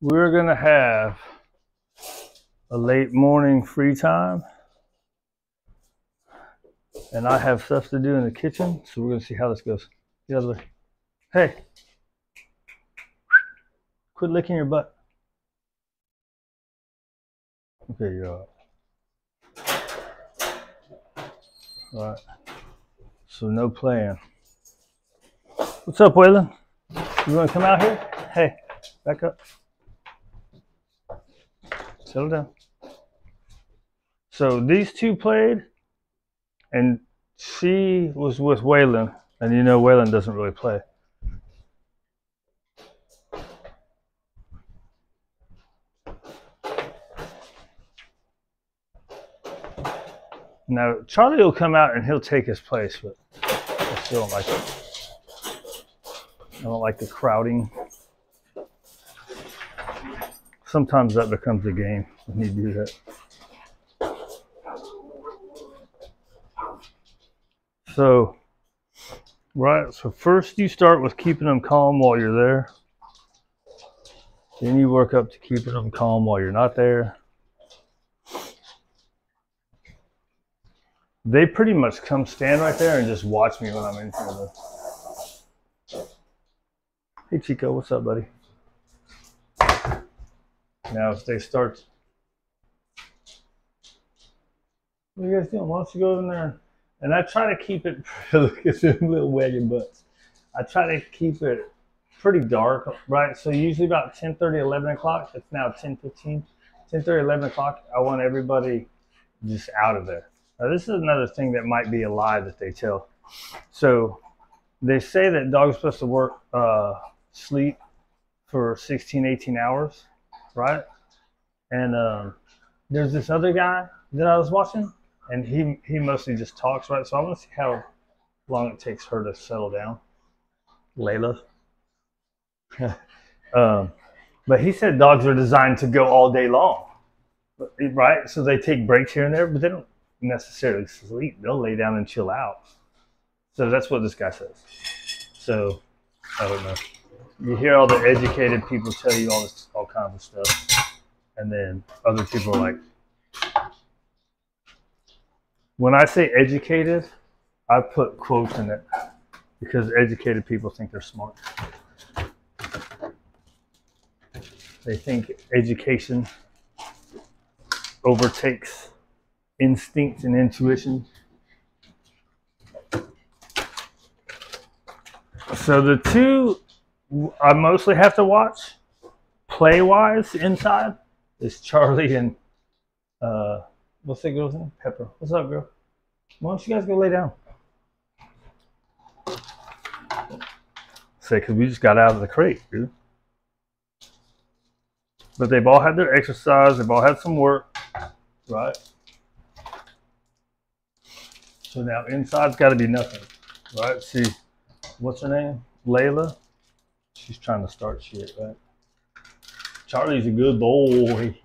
we're gonna have a late morning free time. And I have stuff to do in the kitchen, so we're gonna see how this goes. The other way. Hey. Quit licking your butt. Okay, you're right. All right. So no playing. What's up, Waylon? You wanna come out here? Hey, back up. Settle down. So these two played, and she was with Waylon, and you know Waylon doesn't really play. Now Charlie will come out and he'll take his place, but I still don't like it. I don't like the crowding. Sometimes that becomes a game when you do that. So, right, so first you start with keeping them calm while you're there. Then you work up to keeping them calm while you're not there. They pretty much come stand right there and just watch me when I'm in front of them. Hey Chico, what's up, buddy? Now if they start, what are you guys doing? Why don't you go in there? And I try to keep it, look at them little wagging butts. I try to keep it pretty dark, right? So usually about 10, 30, 11 o'clock. It's now 10, 15, 10, 30, 11 o'clock. I want everybody just out of there. Now this is another thing that might be a lie that they tell. So they say that dogs supposed to work, uh, sleep for 16, 18 hours, right? And um, there's this other guy that I was watching, and he he mostly just talks, right? So I want to see how long it takes her to settle down. Layla. um, but he said dogs are designed to go all day long, right? So they take breaks here and there, but they don't necessarily sleep. They'll lay down and chill out. So that's what this guy says. So I don't know. You hear all the educated people tell you all this, all kinds of stuff, and then other people are like, when I say educated, I put quotes in it because educated people think they're smart. They think education overtakes instinct and intuition. So the two I mostly have to watch play wise inside is Charlie and uh what's that girl's name? Pepper. What's up, girl? Why don't you guys go lay down? Say, because we just got out of the crate, dude. But they've all had their exercise, they've all had some work, right? So now inside's got to be nothing, right? See, what's her name? Layla. She's trying to start shit, right? Charlie's a good boy.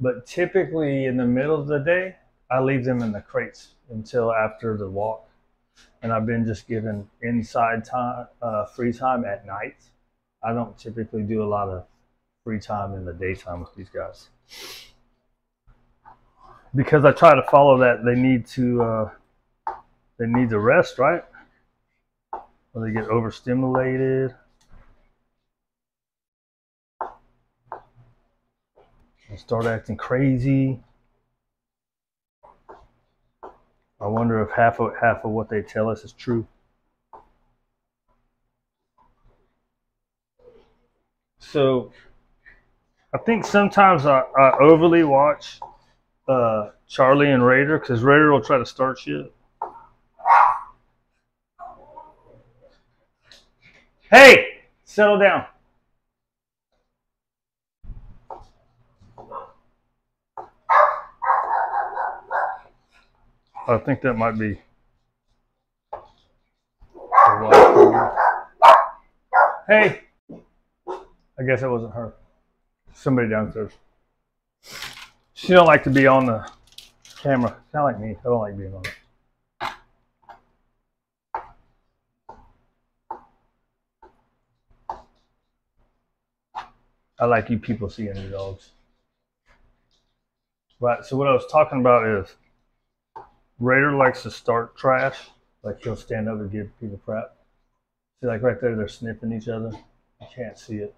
But typically in the middle of the day, I leave them in the crates until after the walk. And I've been just given inside time, uh, free time at night. I don't typically do a lot of free time in the daytime with these guys because I try to follow that, they need to uh, they need to rest, right? Or they get overstimulated. They start acting crazy. I wonder if half of half of what they tell us is true. So I think sometimes I, I overly watch uh, Charlie and Raider because Raider will try to start shit. Hey, settle down. I think that might be. Hey, I guess it wasn't her. Somebody downstairs. She don't like to be on the camera. Of like me. I don't like being on it. I like you people seeing the dogs. Right. So what I was talking about is Raider likes to start trash. Like he'll stand up and give people crap. See, like right there, they're sniffing each other. You can't see it.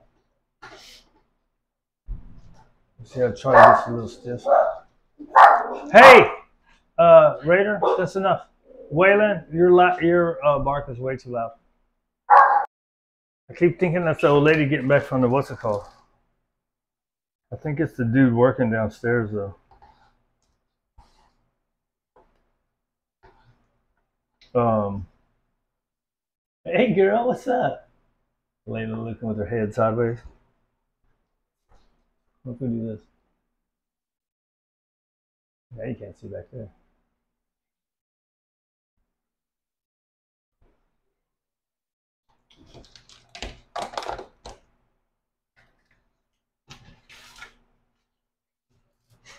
See how Charlie gets a little stiff. Hey, uh, Raider, that's enough. Waylon, your la- your uh, bark is way too loud. I keep thinking that's the old lady getting back from the what's it called? I think it's the dude working downstairs though. Um. Hey girl, what's up? Layla looking with her head sideways. What if we do this? Yeah, you can't see back there.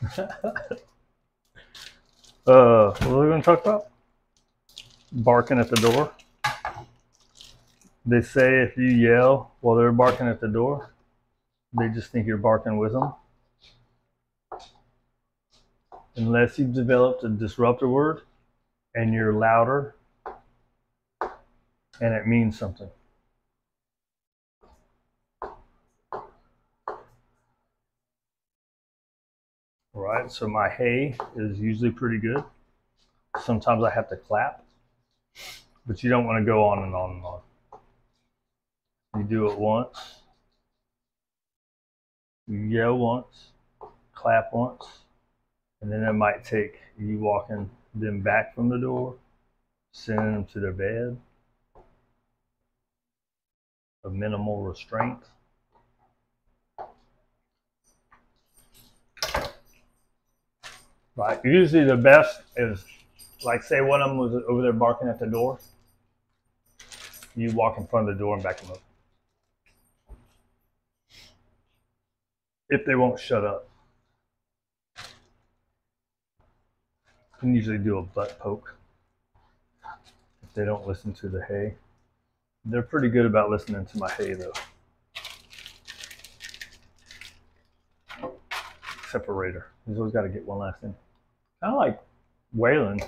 Uh, what are we going to talk about? Barking at the door. They say if you yell while they're barking at the door, they just think you're barking with them. Unless you've developed a disruptor word and you're louder and it means something. Right, so my hay is usually pretty good. Sometimes I have to clap, but you don't want to go on and on and on. You do it once, you yell once, clap once, and then it might take you walking them back from the door, sending them to their bed, a minimal restraint. Right. Usually the best is like say one of them was over there barking at the door. You walk in front of the door and back them up. If they won't shut up. You can usually do a butt poke. If they don't listen to the hay. They're pretty good about listening to my hay though. Separator. He's always got to get one last thing. Kind of like Waylon.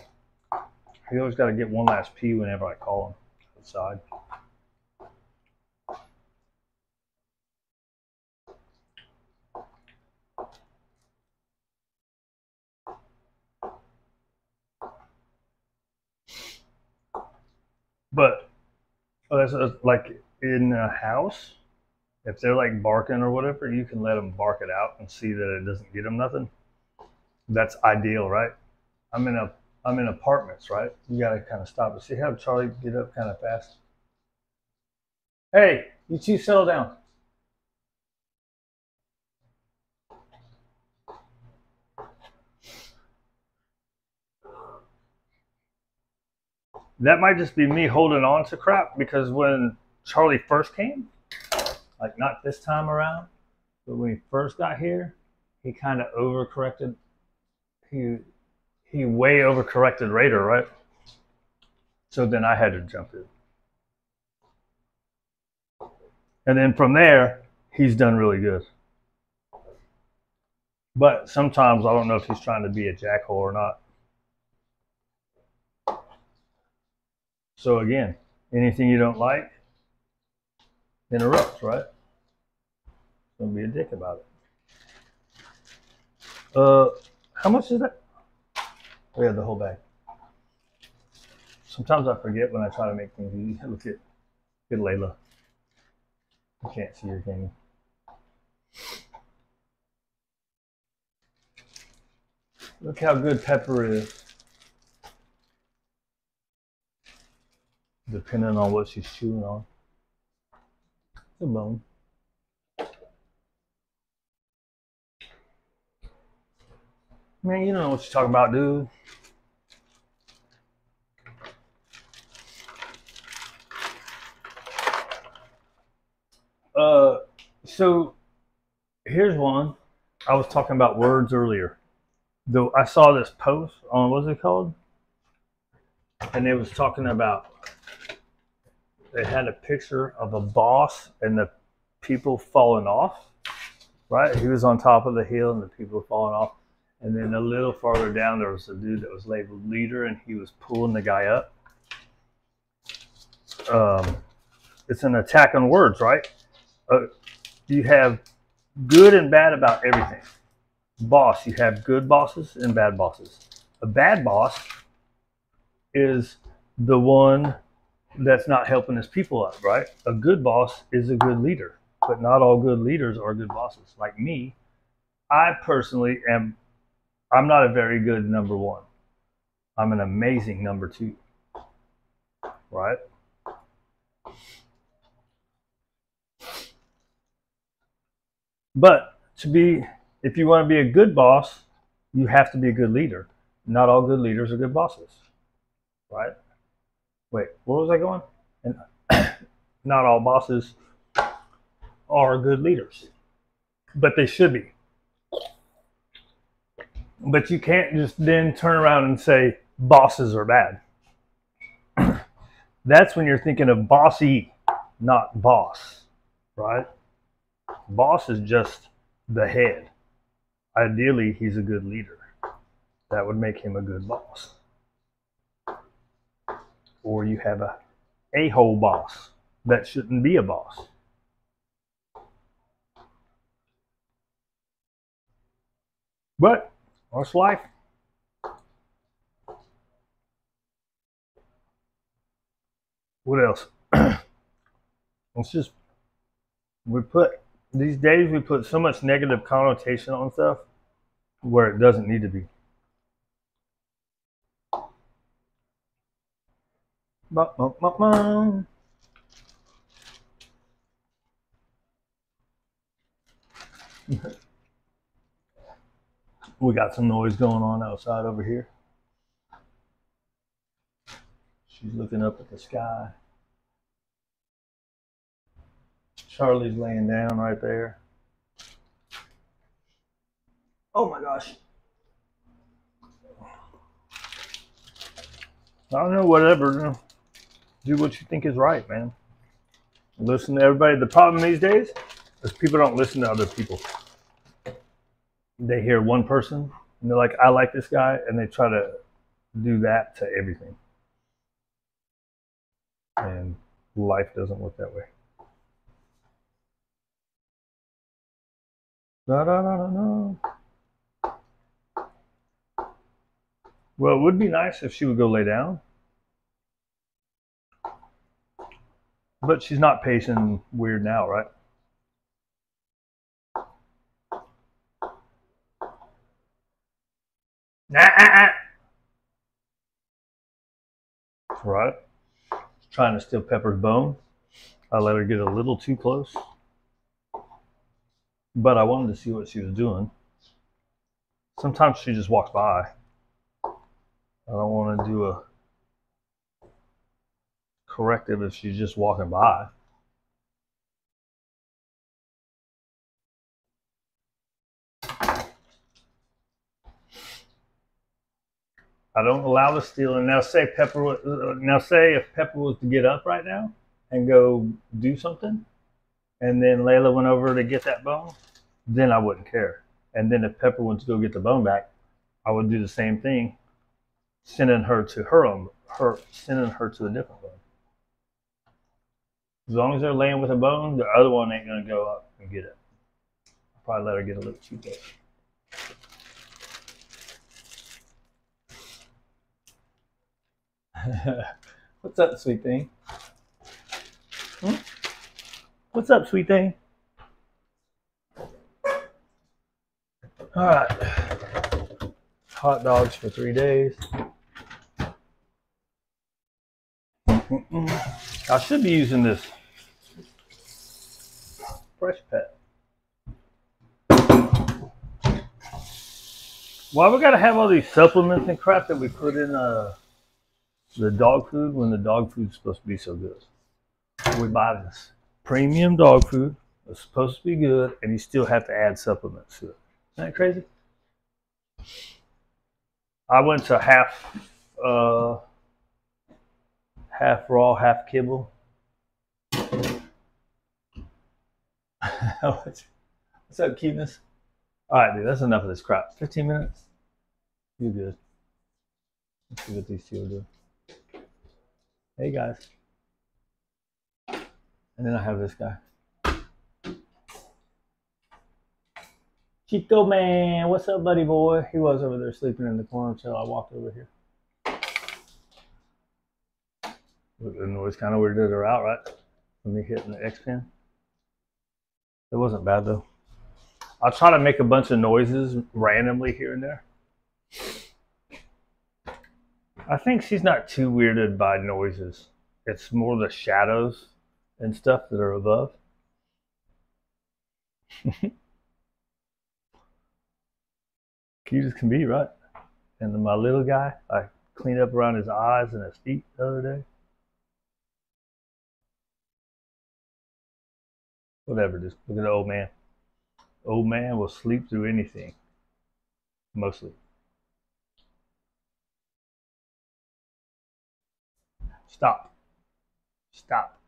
He always got to get one last pee whenever I call him outside. But oh, that's uh, like in a house. If they're like barking or whatever, you can let them bark it out and see that it doesn't get them nothing. That's ideal, right? I'm in a I'm in apartments, right? You got to kind of stop and see how Charlie get up kind of fast. Hey, you two settle down. That might just be me holding on to crap because when Charlie first came, like not this time around, but when he first got here, he kind of overcorrected. He he way overcorrected Raider, right? So then I had to jump in. And then from there, he's done really good. But sometimes I don't know if he's trying to be a jackhole or not. So again, anything you don't like, interrupt, right? Don't be a dick about it. Uh, how much is that? Oh yeah, the whole bag. Sometimes I forget when I try to make things easy. Look at, good Layla. I can't see her, can you? Look how good pepper is. Depending on what she's chewing on. A bone. Man, you know what you're talking about, dude. Uh, so here's one. I was talking about words earlier. Though I saw this post on what's it called, and it was talking about. It had a picture of a boss and the people falling off, right? He was on top of the hill and the people falling off. And then a little farther down, there was a dude that was labeled leader and he was pulling the guy up. Um, it's an attack on words, right? Uh, you have good and bad about everything. Boss, you have good bosses and bad bosses. A bad boss is the one that's not helping his people out, right? A good boss is a good leader, but not all good leaders are good bosses. Like me, I personally am, I'm not a very good number one. I'm an amazing number two, right? But to be, if you want to be a good boss, you have to be a good leader. Not all good leaders are good bosses, right? Wait, where was I going? And not all bosses are good leaders, but they should be. But you can't just then turn around and say bosses are bad. That's when you're thinking of bossy, not boss, right? Boss is just the head. Ideally, he's a good leader. That would make him a good boss. Or you have a a-hole boss that shouldn't be a boss. But that's life. What else? Let's just we put these days we put so much negative connotation on stuff where it doesn't need to be. we got some noise going on outside over here. She's looking up at the sky. Charlie's laying down right there. Oh my gosh. I don't know, whatever. Do what you think is right, man. Listen to everybody. The problem these days is people don't listen to other people. They hear one person and they're like, I like this guy, and they try to do that to everything. And life doesn't work that way. Da, da, da, da, da. Well, it would be nice if she would go lay down. But she's not pacing weird now, right? Nah, ah, ah. Right? Trying to steal Pepper's bone. I let her get a little too close but I wanted to see what she was doing. Sometimes she just walks by. I don't want to do a corrective if she's just walking by. I don't allow the stealing. Now say Pepper. Now say if Pepper was to get up right now and go do something, and then Layla went over to get that bone, then I wouldn't care. And then if Pepper went to go get the bone back, I would do the same thing, sending her to her own, her sending her to a different bone. As long as they're laying with a bone, the other one ain't gonna go up and get it. I'll probably let her get a little too big. What's up, sweet thing? Hmm? What's up, sweet thing? All right. Hot dogs for three days. I should be using this Fresh Pet. Why we gotta have all these supplements and crap that we put in uh, the dog food when the dog food's supposed to be so good? We buy this premium dog food. It's supposed to be good, and you still have to add supplements to it. Isn't that crazy? I went to half, uh, half raw, half kibble. what's, up, cuteness? All right, dude, that's enough of this crap. 15 minutes? You good. Let's see what these two are doing. Hey, guys. And then I have this guy. Chico man, what's up, buddy boy? He was over there sleeping in the corner until I walked over here. The noise kind of weirded her out, right? When me hitting the X-pen. It wasn't bad though. I'll try to make a bunch of noises randomly here and there. I think she's not too weirded by noises. It's more the shadows and stuff that are above. Cute as can be, right? And my little guy, I cleaned up around his eyes and his feet the other day. Whatever, just look at the old man. Old man will sleep through anything. Mostly. Stop. Stop.